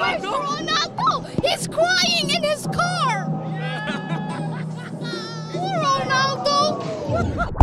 Where's Ronaldo? He's crying in his car. Poor Ronaldo.